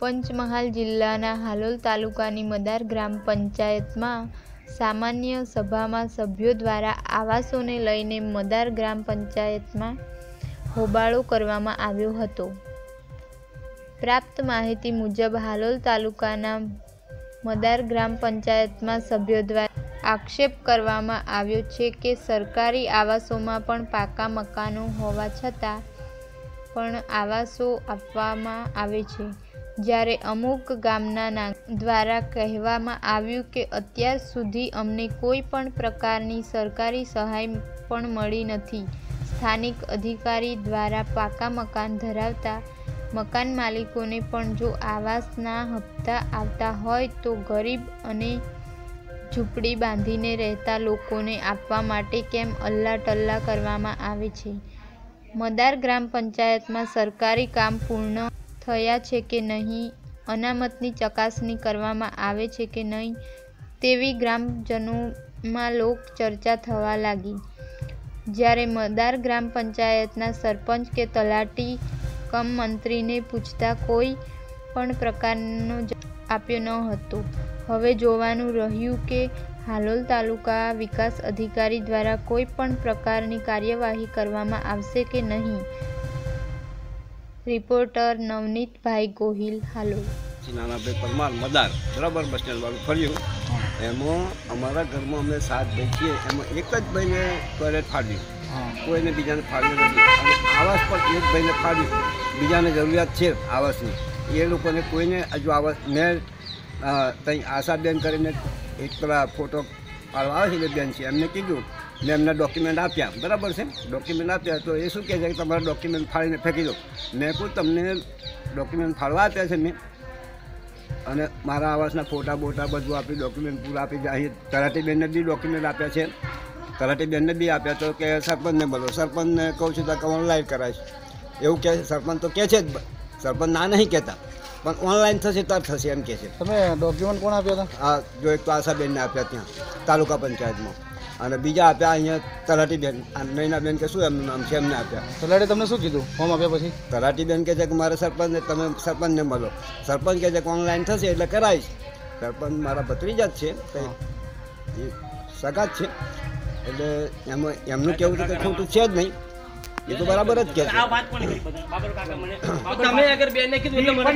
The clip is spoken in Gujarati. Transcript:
પંચમહાલ જિલ્લાના હાલોલ તાલુકાની મદાર ગ્રામ પંચાયતમાં સામાન્ય સભામાં સભ્યો દ્વારા આવાસોને લઈને મદાર ગ્રામ પંચાયતમાં હોબાળો કરવામાં આવ્યો હતો. પ્રાપ્ત માહિતી મુજબ હાલોલ તાલુકાના મદાર ગ્રામ પંચાયતમાં સભ્યો દ્વારા આક્ષેપ કરવામાં આવ્યો છે કે સરકારી આવાસોમાં પણ પાકા મકાનો હોવા છતાં પણ આવાસો આપવામાં આવે છે. જ્યારે અમુક ગામના દ્વારા કહેવામાં આવ્યું કે અત્યાર સુધી અમને કોઈ પણ પ્રકારની સરકારી સહાય પણ મળી નથી. સ્થાનિક અધિકારી દ્વારા પાકા મકાન ધરાવતા મકાન માલિકોને પણ જો આવાસના હપ્તા આવતા હોય તો ગરીબ અને ઝૂંપડી બાંધીને રહેતા લોકોને આપવા માટે કેમ અલ્લાટલ્લા કરવામાં આવે છે? મદાર ગ્રામ પંચાયતમાં સરકારી કામ પૂર્ણ થયા છે કે નહીં? અનામતની ચકાસણી કરવામાં આવે છે કે નહીં? તેવી ગ્રામજનોમાં લોક ચર્ચા થવા લાગી. જ્યારે મદાર ગ્રામ પંચાયતના સરપંચ કે તલાટી કમ મંત્રીને પૂછતા કોઈ પણ પ્રકારનો આપ્યો ન હતો. હવે જોવાનું રહ્યું કે હાલોલ તાલુકા વિકાસ અધિકારી દ્વારા કોઈ પણ પ્રકારની કાર્યવાહી કરવામાં આવશે કે નહીં? રિપોર્ટર નવનીતભાઈ ગોહિલ હાલોલ નાનાભાઈ પરમાર મદાર. બરાબર બસ સ્ટેન્ડ વાળું ફર્યું. એમાં અમારા ઘરમાં અમે સાત ભાઈ છીએ. એમાં એક જ ભાઈને ટોયલેટ ફાડ્યું. કોઈને બીજાને ફાડ્યું નથી. અને આવાસ પણ એક ભાઈને ફાડ્યું. બીજાને જરૂરિયાત છે આવાસની. એ લોકોને કોઈને હજુ આવાસ મેં ત્યાં આશાબેન કરીને એક પેલા ફોટો પાડવા આવે છે બેન છે. એમને કીધું મેં એમના ડોક્યુમેન્ટ આપ્યા. બરાબર છે? ડોક્યુમેન્ટ આપ્યા તો એ શું કહે છે કે તમારા ડોક્યુમેન્ટ ફાળીને ફેંકી દો. મેં કહું તમને ડોક્યુમેન્ટ ફાળવા આપ્યા છે મેં. અને મારા આવાસના ફોટા બોટા બધું આપી ડોક્યુમેન્ટ પૂરા આપી અહીં તરાટીબેનને બી ડોક્યુમેન્ટ આપ્યા છે. તરાટીબેનને બી આપ્યા તો કે સરપંચને બોલો. સરપંચને કહું છું તો કે ઓનલાઈન કરાય એવું કહે છે. સરપંચ તો કહે છે જ. સરપંચ ના નહીં કહેતા. પણ ઓનલાઈન થશે તર થશે એમ કહે છે. તમે ડોક્યુમેન્ટ કોણ આપ્યા હતા હા જો એક તો આશાબેનને આપ્યા ત્યાં તાલુકા પંચાયતમાં. અને બીજા આપ્યા અહીંયા તલાટીબેન. આ નૈનાબેન કે શું એમનું નામ છે એમને આપ્યા. તલાટી તમને શું કીધું? ફોર્મ આપ્યા પછી? તલાટીબેન કહે છે કે મારે સરપંચને તમે સરપંચને મળો. સરપંચ કહે છે કે ઓનલાઈન થશે એટલે કરાવીશ સરપંચ મારા ભત્રીજા જ છે એ સગા જ છે. એટલે એમાં એમનું કેવું છે કે ખોટું છે જ નહીં. એ તો બરાબર જ કહે છે. તમે અગર બેન કીધું એટલે મને